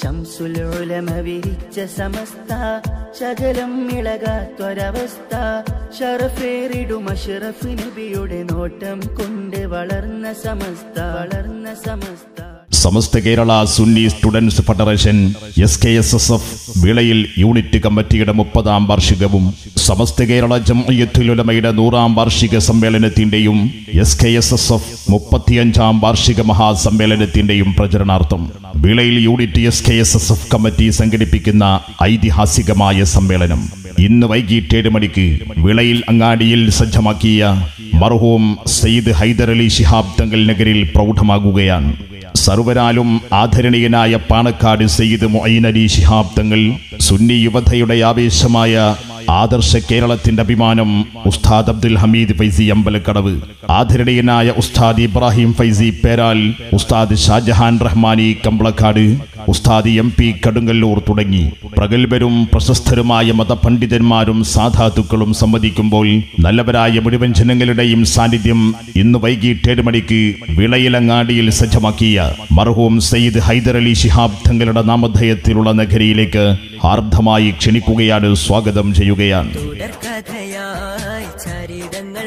ശംസുലുലമ വിരിച്ച സമസ്ത ശകലം ഇളകാത്തൊരവസ്ഥ. ഷറഫേറിടും അഷറഫ് നബിയുടെ നോട്ടം കൊണ്ട് വളർന്ന സമസ്ത വളർന്ന Samastha. Samastha Kerala Sunni Students Federation S K S S F വിളയിൽ യൂണിറ്റ് കമ്മിറ്റിയുടെ മുപ്പതാം വാർഷികവും സമസ്ത കേരള ജമയത്തുലമയുടെ നൂറാം വാർഷിക സമ്മേളനത്തിന്റെയും S K S S F മുപ്പത്തിയഞ്ചാം വാർഷിക മഹാസമ്മേളനത്തിന്റെയും പ്രചരണാർത്ഥം വിളയിൽ unit S K S S F committee സംഘടിപ്പിക്കുന്ന ഐതിഹാസികമായ സമ്മേളനം ഇന്ന് വൈകിട്ട് ഏഴ് മണിക്ക് വിളയിൽ അങ്ങാടിയിൽ സജ്ജമാക്കിയ മർഹൂം സയ്യിദ് ഹൈദർ അലി ശിഹാബ് തങ്കൽ നഗരിൽ പ്രൗഢമാകുകയാണ്. സർവരാലും ആദരണീയനായ പാണക്കാട് സയ്യിദ് മൊയ്ൻ അലി ശിഹാബ് തങ്ങൾ സുന്നി യുവതയുടെ ആവേശമായ ആദർശ കേരളത്തിന്റെ അഭിമാനം ഉസ്താദ് അബ്ദുൽ ഹമീദ് ഫൈസി അമ്പലക്കടവ്. ആദരണീയനായ ഉസ്താദ് ഇബ്രാഹിം ഫൈസി പേരാൽ ഉസ്താദ് ഷാജഹാൻ റഹ്മാനി കമ്പളക്കാട് ഉസ്താദ് എം പി കടുങ്ങല്ലൂർ തുടങ്ങി. പ്രഗത്ഭരും പ്രശസ്തരുമായ മതപണ്ഡിതന്മാരും സാധാതുക്കളും സംവദിക്കുമ്പോൾ നല്ലവരായ മുഴുവൻ ജനങ്ങളുടെയും സാന്നിധ്യം ഇന്ന് വൈകിട്ട് ഏഴ് മണിക്ക് വിളയിലങ്ങാടിയിൽ സജ്ജമാക്കിയ മർഹൂം സയ്യിദ് ഹൈദർ അലി ശിഹാബ് തങ്ങളുടെ നാമധേയത്തിലുള്ള നഗരിയിലേക്ക് ആർദ്ധമായി ക്ഷണിക്കുകയാണ് സ്വാഗതം ചെയ്യുകയാണ് തുടർക്കഥയായി ചരിതങ്ങൾ